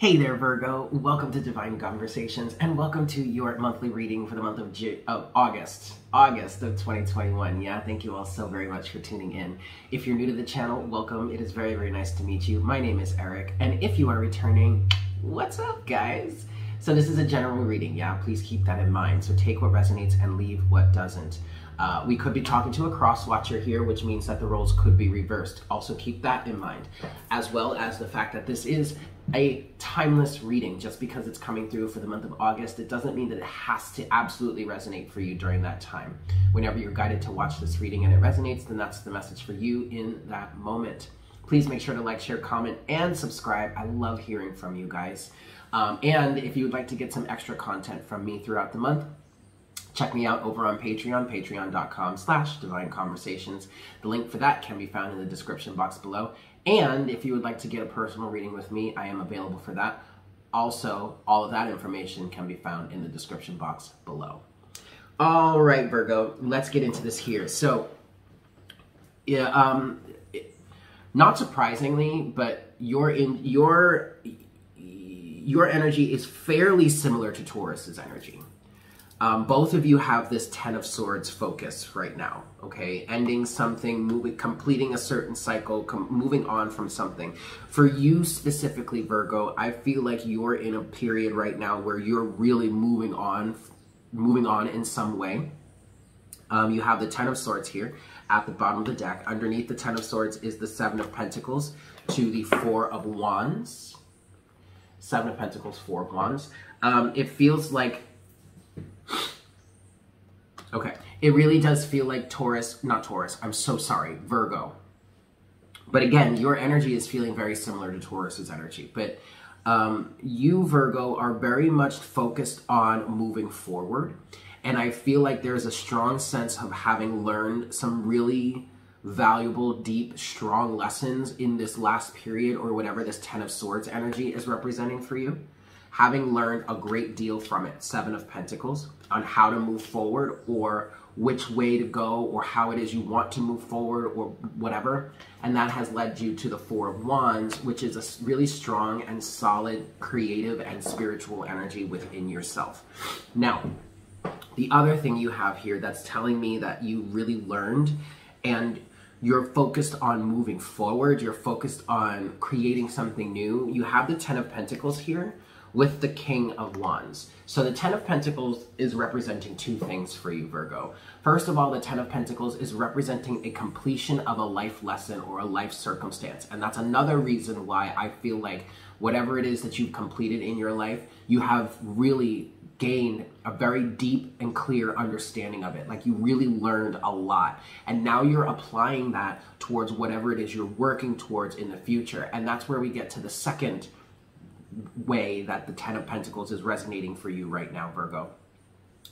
Hey there, Virgo. Welcome to Divine Conversations and welcome to your monthly reading for the month of, Ju- of August. August of 2021. Yeah, thank you all so very much for tuning in. If you're new to the channel, welcome. It is very, very nice to meet you. My name is Eric, and if you are returning, what's up, guys? So, this is a general reading, yeah? Please keep that in mind. So, take what resonates and leave what doesn't. Uh, we could be talking to a cross watcher here, which means that the roles could be reversed. Also, keep that in mind, as well as the fact that this is a timeless reading. Just because it's coming through for the month of August, it doesn't mean that it has to absolutely resonate for you during that time. Whenever you're guided to watch this reading and it resonates, then that's the message for you in that moment. Please make sure to like, share, comment, and subscribe. I love hearing from you guys. Um, and if you would like to get some extra content from me throughout the month, check me out over on patreon patreon.com slash divine conversations the link for that can be found in the description box below and if you would like to get a personal reading with me i am available for that. Also all of that information can be found in the description box below. All right virgo let's get into this here. So yeah um not surprisingly but your in your your energy is fairly similar to taurus's energy um, both of you have this Ten of Swords focus right now, okay? Ending something, moving, completing a certain cycle, moving on from something. For you specifically, Virgo, I feel like you're in a period right now where you're really moving on, moving on in some way. Um, you have the Ten of Swords here at the bottom of the deck. Underneath the Ten of Swords is the Seven of Pentacles to the Four of Wands. Seven of Pentacles, Four of Wands. Um, it feels like Okay. It really does feel like Taurus, not Taurus, I'm so sorry, Virgo. But again, your energy is feeling very similar to Taurus's energy. But um, you, Virgo, are very much focused on moving forward. And I feel like there's a strong sense of having learned some really valuable, deep, strong lessons in this last period or whatever this Ten of Swords energy is representing for you having learned a great deal from it, Seven of Pentacles, on how to move forward or which way to go or how it is you want to move forward or whatever. And that has led you to the Four of Wands, which is a really strong and solid creative and spiritual energy within yourself. Now, the other thing you have here that's telling me that you really learned and you're focused on moving forward, you're focused on creating something new. You have the Ten of Pentacles here, with the King of Wands. So the Ten of Pentacles is representing two things for you, Virgo. First of all, the Ten of Pentacles is representing a completion of a life lesson or a life circumstance. And that's another reason why I feel like whatever it is that you've completed in your life, you have really gained a very deep and clear understanding of it. Like you really learned a lot. And now you're applying that towards whatever it is you're working towards in the future. And that's where we get to the second way that the Ten of Pentacles is resonating for you right now, Virgo.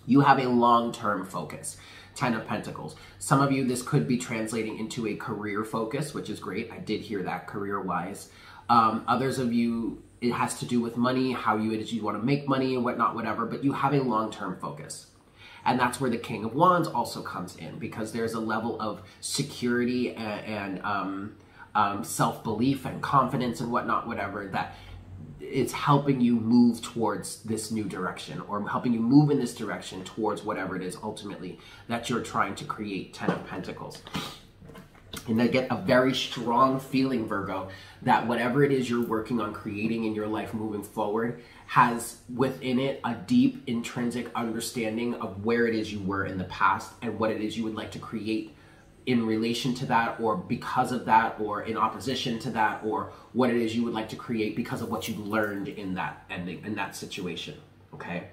You have a long term focus. Ten of Pentacles. Some of you, this could be translating into a career focus, which is great. I did hear that career wise. Um, others of you, it has to do with money, how you you want to make money and whatnot, whatever, but you have a long term focus. And that's where the King of Wands also comes in because there's a level of security and, and um, um, self belief and confidence and whatnot, whatever, that it's helping you move towards this new direction or helping you move in this direction towards whatever it is ultimately that you're trying to create. 10 of pentacles. And I get a very strong feeling, Virgo, that whatever it is you're working on creating in your life moving forward has within it a deep intrinsic understanding of where it is you were in the past and what it is you would like to create in relation to that or because of that or in opposition to that or what it is you would like to create because of what you learned in that ending in that situation okay?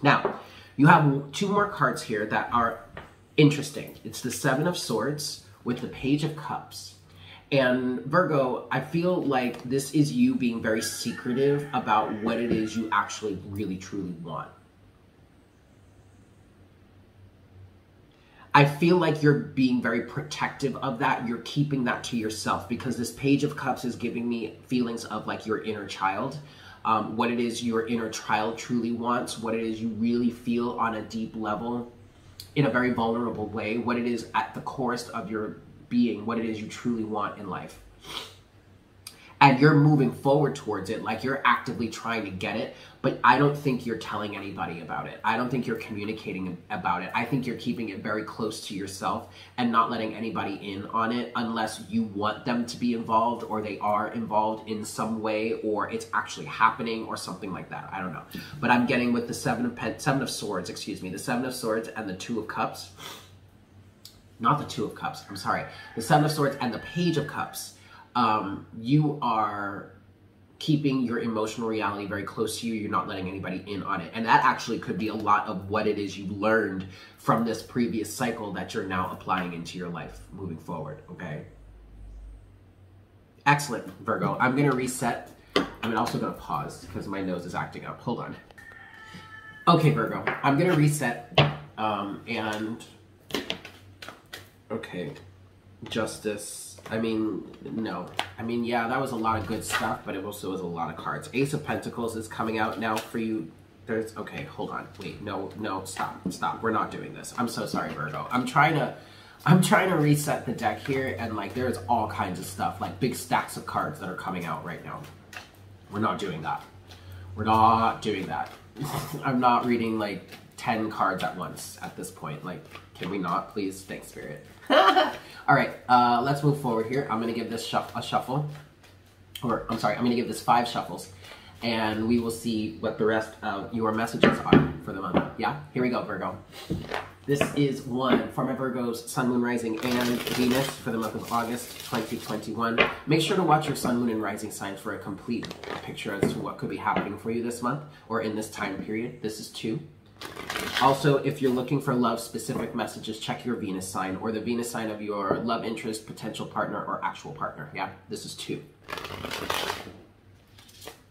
Now you have two more cards here that are interesting. It's the seven of swords with the page of cups. And Virgo, I feel like this is you being very secretive about what it is you actually really truly want. I feel like you're being very protective of that. You're keeping that to yourself because this Page of Cups is giving me feelings of like your inner child. Um, what it is your inner child truly wants, what it is you really feel on a deep level in a very vulnerable way, what it is at the core of your being, what it is you truly want in life. And you're moving forward towards it like you're actively trying to get it but i don't think you're telling anybody about it. I don't think you're communicating about it. I think you're keeping it very close to yourself and not letting anybody in on it unless you want them to be involved or they are involved in some way or it's actually happening or something like that. I don't know. But i'm getting with the seven of pen, seven of swords excuse me the seven of swords and the two of cups. Not the two of cups i'm sorry. The seven of swords and the page of cups um, you are keeping your emotional reality very close to you. You're not letting anybody in on it. And that actually could be a lot of what it is you've learned from this previous cycle that you're now applying into your life moving forward, okay? Excellent, Virgo. I'm to reset. I'm also to pause because my nose is acting up. Hold on. Okay, Virgo. I'm to reset. Um, and, okay, Justice I mean, no. I mean, yeah, that was a lot of good stuff, but it also was a lot of cards. Ace of Pentacles is coming out now for you. There's, okay, hold on. Wait, no, no, stop, stop. We're not doing this. I'm so sorry, Virgo. I'm trying to, I'm trying to reset the deck here, and like, there's all kinds of stuff, like big stacks of cards that are coming out right now. We're not doing that. We're not doing that. I'm not reading like 10 cards at once at this point. Like, can we not, please? Thanks, Spirit. All right, uh, let's move forward here. I'm to give this shuff a shuffle. Or, I'm sorry, I'm to give this five shuffles. And we will see what the rest of your messages are for the month. Yeah? Here we go, Virgo. This is one for my Virgos, Sun, Moon, Rising, and Venus for the month of August 2021. Make sure to watch your Sun, Moon, and Rising signs for a complete picture as to what could be happening for you this month or in this time period. This is two. Also, if you're looking for love specific messages, check your Venus sign or the Venus sign of your love interest, potential partner, or actual partner. Yeah, this is two.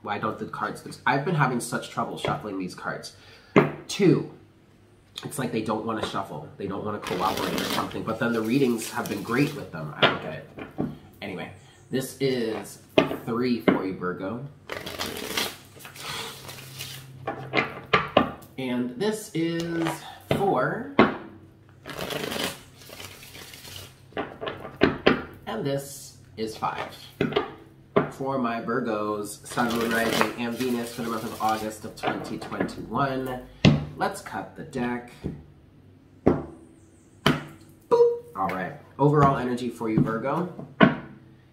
Why don't the cards? I've been having such trouble shuffling these cards. Two. It's like they don't want to shuffle. They don't want to cooperate or something. But then the readings have been great with them. I don't get it. Anyway, this is three for you, Virgo. And this is four. And this is five. For my Virgos, Sun, Moon, Rising, and Venus for the month of August of 2021. Let's cut the deck. Boop. All right. Overall energy for you, Virgo.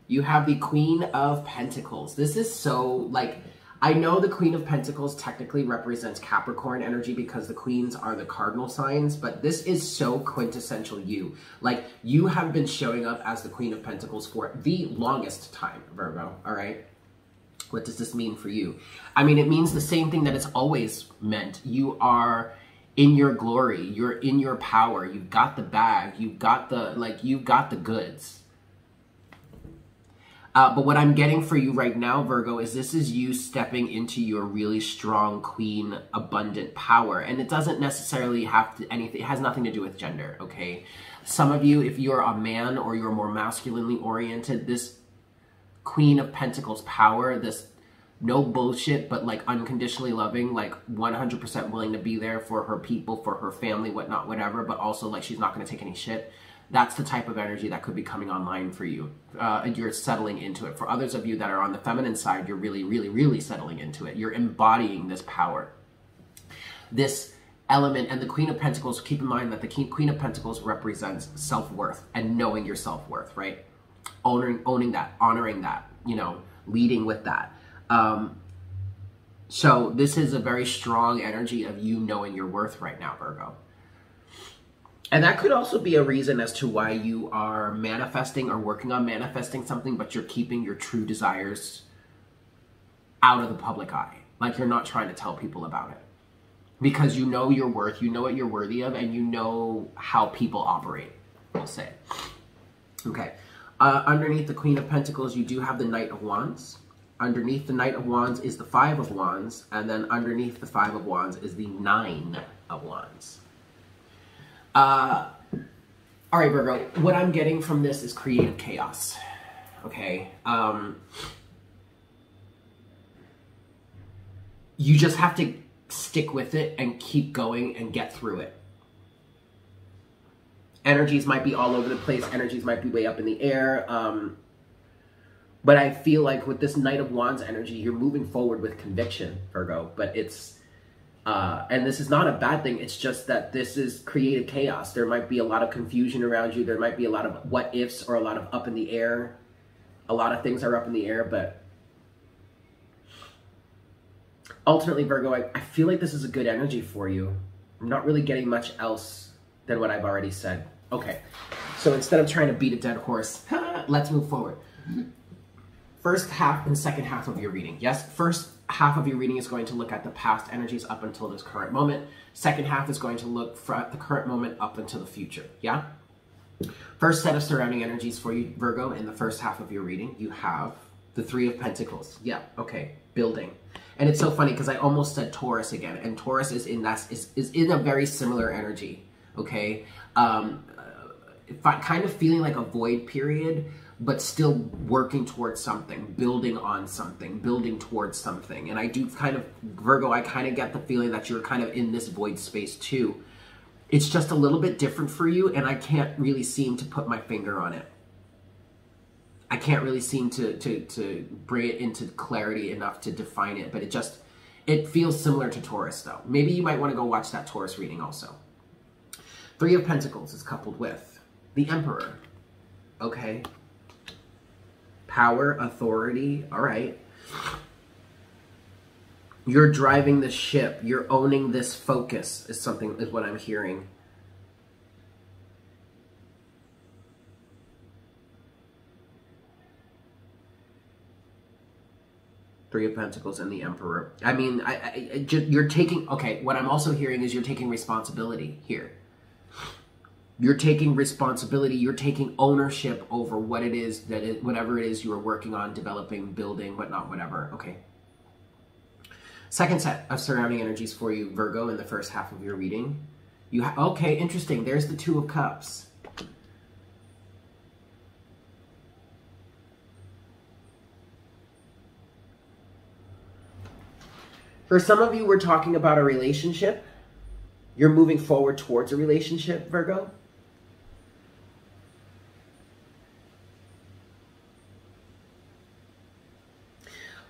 You have the Queen of Pentacles. This is so, like, I know the Queen of Pentacles technically represents Capricorn energy because the queens are the cardinal signs, but this is so quintessential you. Like, you have been showing up as the Queen of Pentacles for the longest time, Virgo, all right? What does this mean for you? I mean, it means the same thing that it's always meant. You are in your glory. You're in your power. You've got the bag. You've got the, like, you've got the goods uh, but what I'm getting for you right now, Virgo, is this is you stepping into your really strong queen abundant power. And it doesn't necessarily have to anything, it has nothing to do with gender, okay? Some of you, if you're a man or you're more masculinely oriented, this queen of pentacles power, this no bullshit, but like unconditionally loving, like 100% willing to be there for her people, for her family, whatnot, whatever, but also like she's not going to take any shit that's the type of energy that could be coming online for you. Uh, and you're settling into it. For others of you that are on the feminine side, you're really, really, really settling into it. You're embodying this power. This element and the Queen of Pentacles, keep in mind that the Queen of Pentacles represents self-worth and knowing your self-worth, right? Owning, owning that, honoring that, you know, leading with that. Um, so this is a very strong energy of you knowing your worth right now, Virgo. And that could also be a reason as to why you are manifesting or working on manifesting something, but you're keeping your true desires out of the public eye. Like you're not trying to tell people about it. Because you know your worth, you know what you're worthy of, and you know how people operate, we'll say. Okay. Uh, underneath the Queen of Pentacles, you do have the Knight of Wands. Underneath the Knight of Wands is the Five of Wands, and then underneath the Five of Wands is the Nine of Wands. Uh, all right, Virgo, what I'm getting from this is creative chaos. Okay. Um, you just have to stick with it and keep going and get through it. Energies might be all over the place. Energies might be way up in the air. Um, But I feel like with this Knight of Wands energy, you're moving forward with conviction, Virgo. But it's, uh, and this is not a bad thing. It's just that this is creative chaos. There might be a lot of confusion around you. There might be a lot of what ifs or a lot of up in the air. A lot of things are up in the air, but ultimately, Virgo, I, I feel like this is a good energy for you. I'm not really getting much else than what I've already said. Okay, so instead of trying to beat a dead horse, let's move forward. First half and second half of your reading. Yes, first half of your reading is going to look at the past energies up until this current moment. Second half is going to look at the current moment up until the future. Yeah? First set of surrounding energies for you, Virgo, in the first half of your reading, you have the Three of Pentacles. Yeah, okay. Building. And it's so funny because I almost said Taurus again, and Taurus is in that is, is in a very similar energy. Okay, um, uh, kind of feeling like a void period, but still working towards something, building on something, building towards something. And I do kind of Virgo. I kind of get the feeling that you're kind of in this void space too. It's just a little bit different for you, and I can't really seem to put my finger on it. I can't really seem to, to, to bring it into clarity enough to define it, but it just, it feels similar to Taurus though. Maybe you might want to go watch that Taurus reading also. Three of Pentacles is coupled with the Emperor. Okay. Power, authority, all right. You're driving the ship. You're owning this focus is something, is what I'm hearing. Three of Pentacles and the Emperor. I mean, I, I, I you're taking, okay, what I'm also hearing is you're taking responsibility here. You're taking responsibility, you're taking ownership over what it is that it, whatever it is you are working on, developing, building, whatnot, whatever. Okay. Second set of surrounding energies for you, Virgo, in the first half of your reading. You okay, interesting. There's the Two of Cups. For some of you, we're talking about a relationship. You're moving forward towards a relationship, Virgo.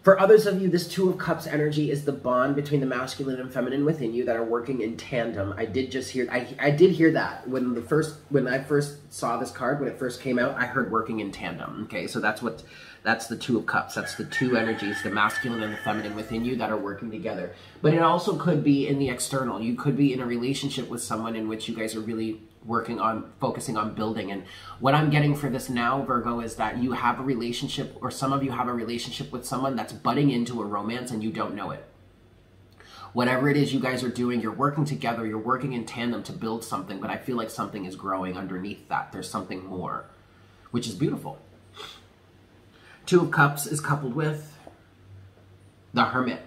For others of you, this Two of Cups energy is the bond between the masculine and feminine within you that are working in tandem. I did just hear, I, I did hear that when the first, when I first saw this card, when it first came out, I heard working in tandem. Okay, so that's what that's the Two of Cups. That's the two energies, the masculine and the feminine within you that are working together. But it also could be in the external. You could be in a relationship with someone in which you guys are really working on focusing on building. And what I'm getting for this now, Virgo, is that you have a relationship, or some of you have a relationship with someone that's budding into a romance and you don't know it whatever it is you guys are doing, you're working together, you're working in tandem to build something, but I feel like something is growing underneath that. There's something more, which is beautiful. Two of Cups is coupled with the Hermit.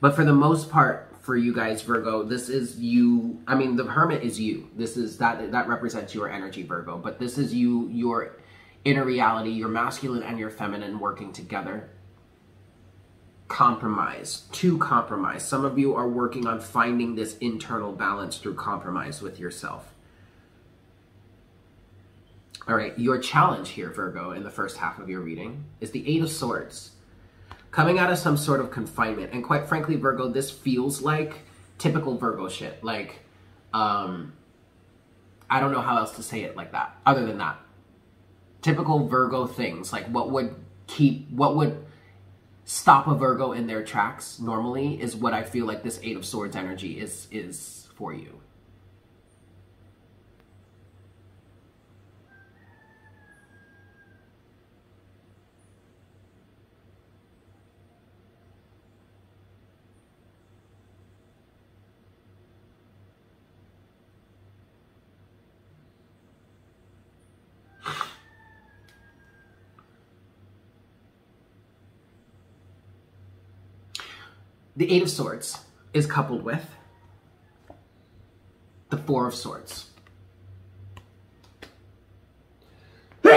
But for the most part, for you guys, Virgo, this is you. I mean, the Hermit is you. This is that that represents your energy, Virgo. But this is you, your inner reality, your masculine and your feminine working together. Compromise, to compromise. Some of you are working on finding this internal balance through compromise with yourself. All right, your challenge here, Virgo, in the first half of your reading is the Eight of Swords. Coming out of some sort of confinement. And quite frankly, Virgo, this feels like typical Virgo shit. Like, um, I don't know how else to say it like that, other than that. Typical Virgo things, like what would keep, what would stop a Virgo in their tracks normally is what I feel like this Eight of Swords energy is, is for you. The Eight of Swords is coupled with the Four of Swords.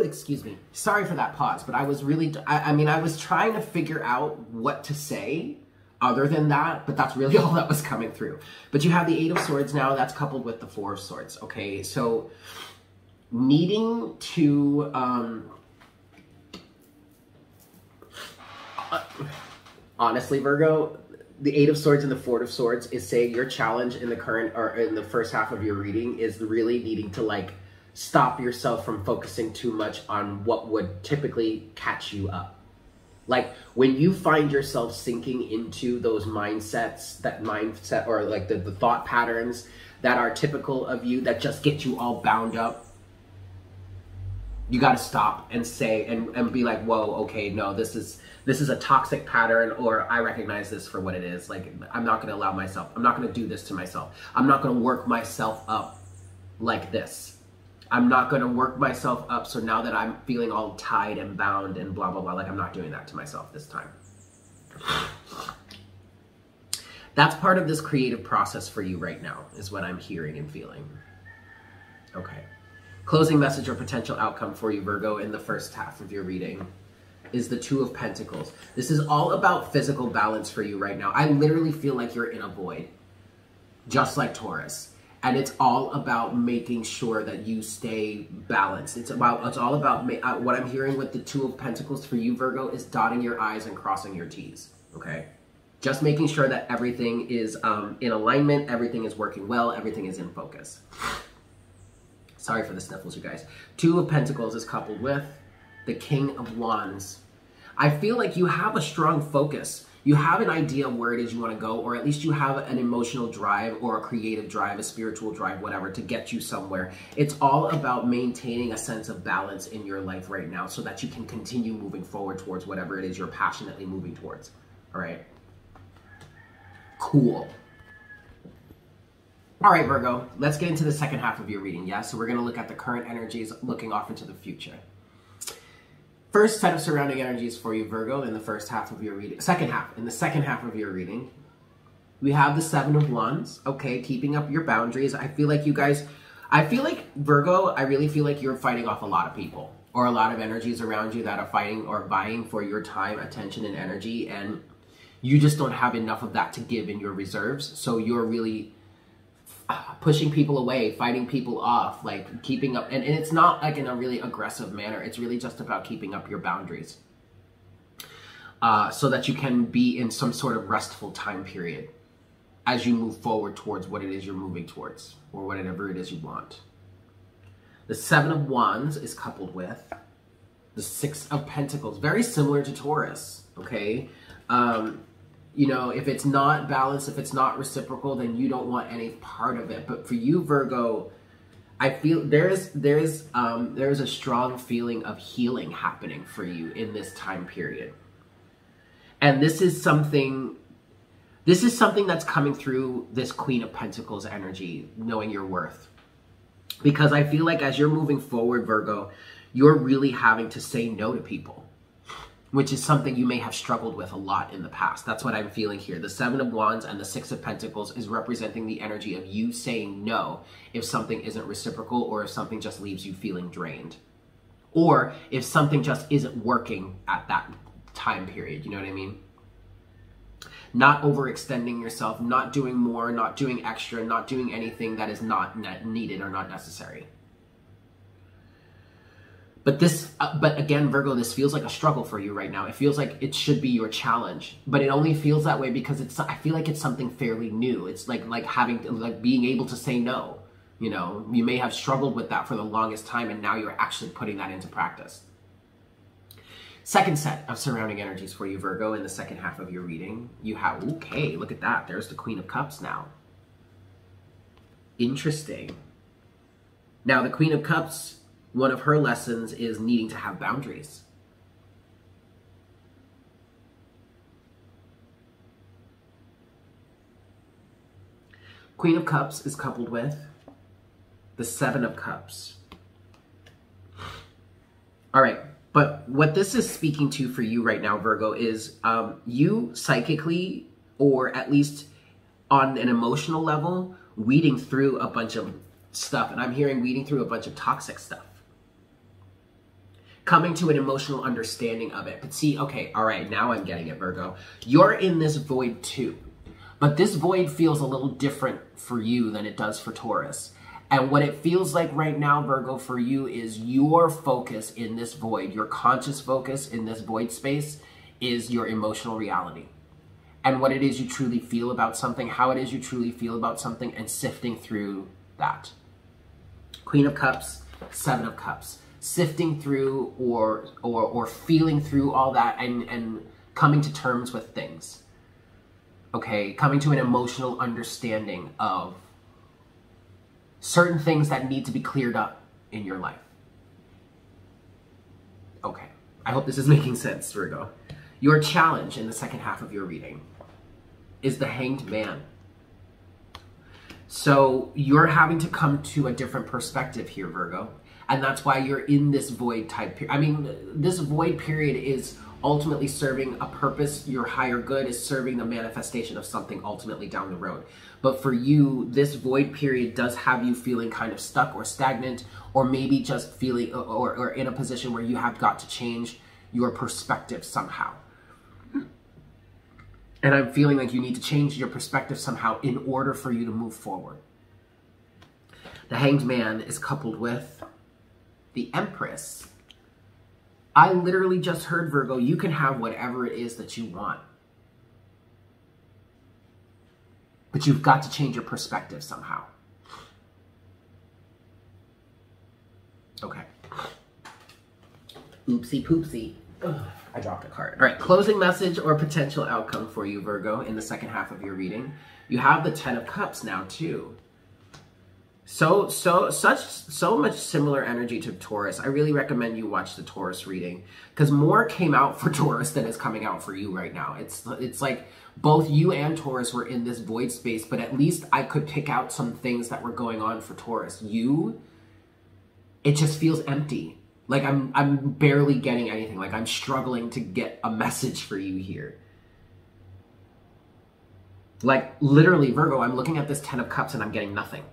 Excuse me. Sorry for that pause, but I was really, I, I, mean, I was trying to figure out what to say other than that, but that's really all that was coming through. But you have the Eight of Swords now, that's coupled with the Four of Swords, okay? So needing to, um, uh, honestly, Virgo, the Eight of Swords and the Four of Swords is saying your challenge in the current or in the first half of your reading is really needing to like stop yourself from focusing too much on what would typically catch you up. Like when you find yourself sinking into those mindsets, that mindset or like the, the thought patterns that are typical of you that just get you all bound up, you got to stop and say and, and be like, whoa, okay, no, this is this is a toxic pattern or I recognize this for what it is. Like I'm not going to allow myself. I'm not going to do this to myself. I'm not going to work myself up like this. I'm not going to work myself up so now that I'm feeling all tied and bound and blah, blah, blah, like I'm not doing that to myself this time. That's part of this creative process for you right now, is what I'm hearing and feeling. Okay. Closing message or potential outcome for you, Virgo, in the first half of your reading is the Two of Pentacles. This is all about physical balance for you right now. I literally feel like you're in a void, just like Taurus and it's all about making sure that you stay balanced. It's about it's all about uh, what I'm hearing with the two of pentacles for you Virgo is dotting your i's and crossing your t's, okay? Just making sure that everything is um, in alignment, everything is working well, everything is in focus. Sorry for the sniffles, you guys. Two of Pentacles is coupled with the King of Wands. I feel like you have a strong focus you have an idea of where it is you want to go, or at least you have an emotional drive or a creative drive, a spiritual drive, whatever, to get you somewhere. It's all about maintaining a sense of balance in your life right now so that you can continue moving forward towards whatever it is you're passionately moving towards. All right? Cool. All right, Virgo, let's get into the second half of your reading, yeah? So we're going to look at the current energies looking off into the future. First set of surrounding energies for you, Virgo, in the first half of your reading. Second half, in the second half of your reading, we have the Seven of Wands. Okay, keeping up your boundaries. I feel like you guys, I feel like, Virgo, I really feel like you're fighting off a lot of people or a lot of energies around you that are fighting or vying for your time, attention, and energy. And you just don't have enough of that to give in your reserves. So you're really pushing people away, fighting people off, like keeping up. And, and it's not like in a really aggressive manner. It's really just about keeping up your boundaries uh, so that you can be in some sort of restful time period as you move forward towards what it is you're moving towards or whatever it is you want. The Seven of Wands is coupled with the Six of Pentacles, very similar to Taurus, okay? Um, you know, if it's not balanced, if it's not reciprocal, then you don't want any part of it. But for you, Virgo, I feel there's there's um, there's a strong feeling of healing happening for you in this time period, and this is something. This is something that's coming through this Queen of Pentacles energy, knowing your worth. Because I feel like as you're moving forward, Virgo, you're really having to say no to people which is something you may have struggled with a lot in the past. That's what I'm feeling here. The Seven of Wands and the Six of Pentacles is representing the energy of you saying no if something isn't reciprocal or if something just leaves you feeling drained. Or if something just isn't working at that time period. You know what I mean? Not overextending yourself, not doing more, not doing extra, not doing anything that is not needed or not necessary. But this, uh, but again, Virgo, this feels like a struggle for you right now. It feels like it should be your challenge, but it only feels that way because it's. I feel like it's something fairly new. It's like like having like being able to say no. You know, you may have struggled with that for the longest time, and now you're actually putting that into practice. Second set of surrounding energies for you, Virgo, in the second half of your reading. You have, okay, look at that. There's the Queen of Cups now. Interesting. Now, the Queen of Cups one of her lessons is needing to have boundaries. Queen of Cups is coupled with the Seven of Cups. All right, but what this is speaking to for you right now, Virgo, is um, you psychically, or at least on an emotional level, weeding through a bunch of stuff. And I'm hearing weeding through a bunch of toxic stuff coming to an emotional understanding of it. But see, okay, all right, now I'm getting it, Virgo. You're in this void too. But this void feels a little different for you than it does for Taurus. And what it feels like right now, Virgo, for you is your focus in this void, your conscious focus in this void space is your emotional reality and what it is you truly feel about something, how it is you truly feel about something, and sifting through that. Queen of Cups, Seven of Cups. Sifting through or or or feeling through all that and, and coming to terms with things. Okay, coming to an emotional understanding of certain things that need to be cleared up in your life. Okay, I hope this is making sense, Virgo. Your challenge in the second half of your reading is the Hanged Man. So you're having to come to a different perspective here, Virgo. And that's why you're in this void type period. I mean, this void period is ultimately serving a purpose. Your higher good is serving the manifestation of something ultimately down the road. But for you, this void period does have you feeling kind of stuck or stagnant, or maybe just feeling or, or in a position where you have got to change your perspective somehow. And I'm feeling like you need to change your perspective somehow in order for you to move forward. The Hanged Man is coupled with the Empress. I literally just heard, Virgo, you can have whatever it is that you want. But you've got to change your perspective somehow. Okay. Oopsie poopsie. Ugh. I dropped a card. All right, closing message or potential outcome for you, Virgo, in the second half of your reading. You have the Ten of Cups now, too. So, so, such, so much similar energy to Taurus. I really recommend you watch the Taurus reading because more came out for Taurus than is coming out for you right now. It's, it's like both you and Taurus were in this void space, but at least I could pick out some things that were going on for Taurus. You, it just feels empty like I'm I'm barely getting anything. Like I'm struggling to get a message for you here. Like literally, Virgo, I'm looking at this 10 of cups and I'm getting nothing.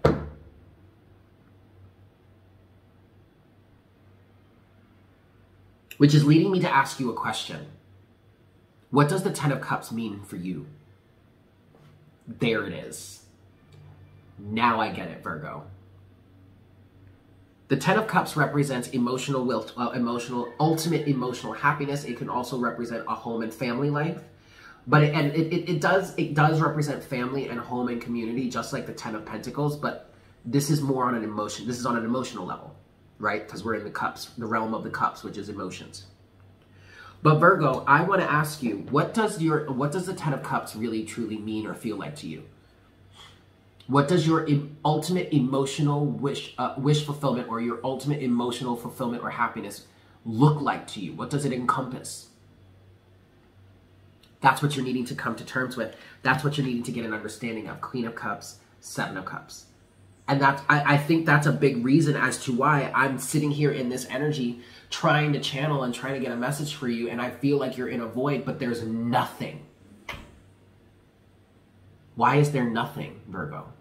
Which is leading me to ask you a question. What does the 10 of cups mean for you? There it is. Now I get it, Virgo. The Ten of Cups represents emotional will, uh, emotional, ultimate emotional happiness. It can also represent a home and family life. But it, and it, it, it does it does represent family and home and community, just like the Ten of Pentacles. But this is more on an emotion. This is on an emotional level, right? Because we're in the cups, the realm of the cups, which is emotions. But Virgo, I want to ask you, what does your what does the Ten of Cups really truly mean or feel like to you? What does your ultimate emotional wish uh, wish fulfillment or your ultimate emotional fulfillment or happiness look like to you? What does it encompass? That's what you're needing to come to terms with. That's what you're needing to get an understanding of. Queen of Cups, Seven of Cups. And that's I, I think that's a big reason as to why I'm sitting here in this energy trying to channel and trying to get a message for you and I feel like you're in a void, but there's nothing. Why is there nothing, Virgo?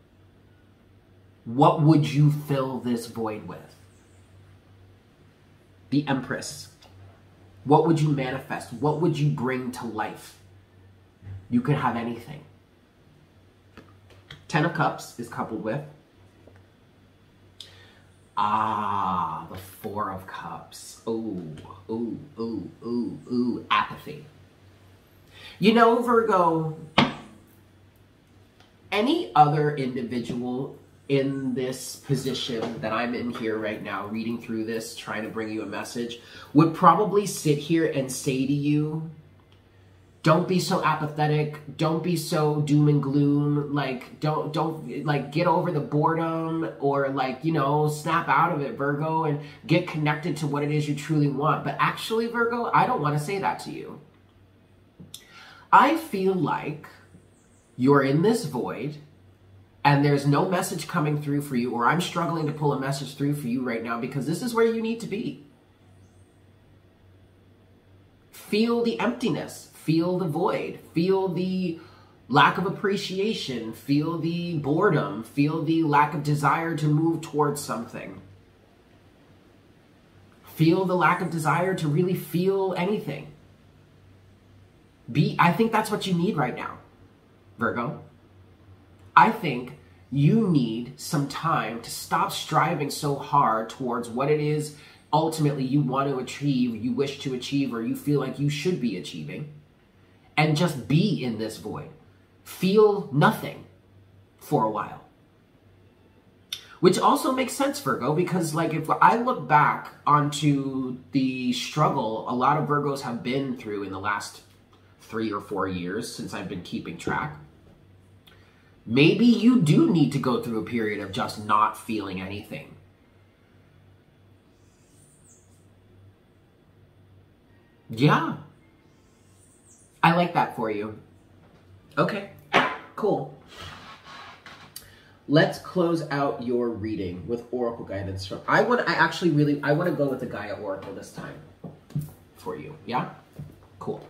What would you fill this void with? The Empress. What would you manifest? What would you bring to life? You could have anything. Ten of Cups is coupled with Ah, the Four of Cups. Ooh, ooh, ooh, ooh, ooh, apathy. You know, Virgo, any other individual in this position that I'm in here right now, reading through this, trying to bring you a message, would probably sit here and say to you, don't be so apathetic. Don't be so doom and gloom. Like don't don't like get over the boredom or like you know snap out of it virgo and get connected to what it is you truly want. But actually virgo i don't want to say that to you. I feel like you're in this void and there's no message coming through for you, or I'm struggling to pull a message through for you right now because this is where you need to be. Feel the emptiness, feel the void, feel the lack of appreciation, feel the boredom, feel the lack of desire to move towards something. Feel the lack of desire to really feel anything. Be I think that's what you need right now, Virgo. I think you need some time to stop striving so hard towards what it is ultimately you want to achieve, you wish to achieve, or you feel like you should be achieving, and just be in this void. Feel nothing for a while. Which also makes sense, Virgo, because like if I look back onto the struggle a lot of Virgos have been through in the last three or four years since I've been keeping track, maybe you do need to go through a period of just not feeling anything. Yeah. I like that for you. Okay, cool. Let's close out your reading with Oracle guidance from. I want. I actually really. I want to go with the Gaia Oracle this time for you. Yeah. Cool.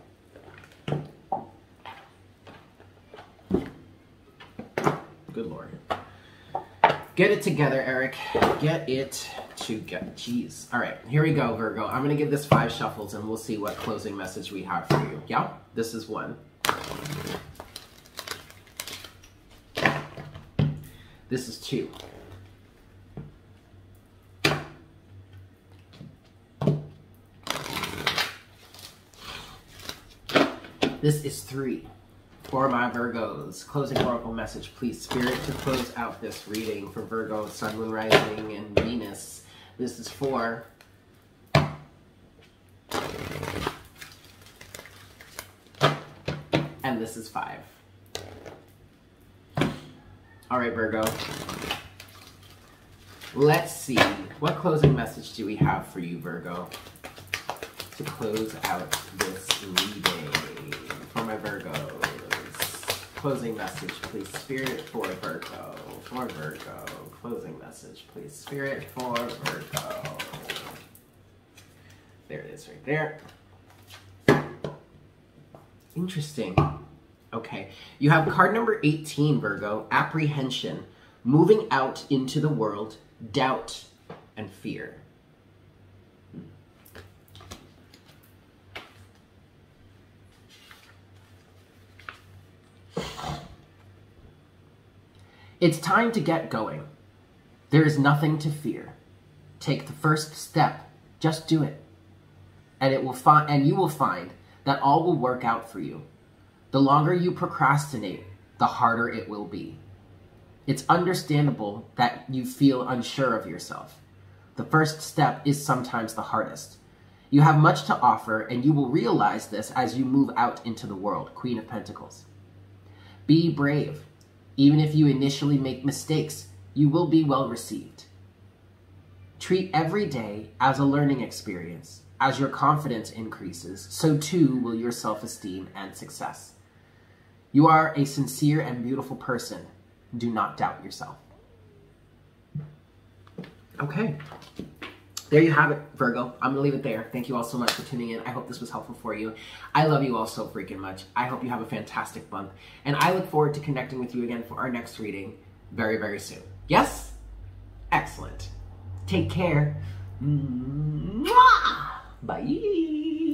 Good lord. Get it together, Eric. Get it together. Jeez. All right, here we go, Virgo. I'm gonna give this five shuffles, and we'll see what closing message we have for you. Yeah. This is one. This is two. This is three. For my Virgos, closing oracle message, please, Spirit, to close out this reading for Virgo, Sun, Moon, Rising, and Venus. This is four. And this is five. All right, Virgo. Let's see. What closing message do we have for you, Virgo, to close out this reading for my Virgos? Closing message, please. Spirit for Virgo. For Virgo. Closing message, please. Spirit for Virgo. There it is right there. Interesting. Okay. You have card number 18, Virgo, apprehension, moving out into the world, doubt, and fear. It's time to get going. There is nothing to fear. Take the first step. Just do it. And it will find and you will find that all will work out for you. The longer you procrastinate, the harder it will be. It's understandable that you feel unsure of yourself. The first step is sometimes the hardest. You have much to offer, and you will realize this as you move out into the world. Queen of Pentacles. Be brave. Even if you initially make mistakes, you will be well received. Treat every day as a learning experience. As your confidence increases, so too will your self esteem and success. You are a sincere and beautiful person. Do not doubt yourself. Okay. There you have it, Virgo. I'm going to leave it there. Thank you all so much for tuning in. I hope this was helpful for you. I love you all so freaking much. I hope you have a fantastic month. And I look forward to connecting with you again for our next reading very, very soon. Yes? Excellent. Take care. Mwah! Bye.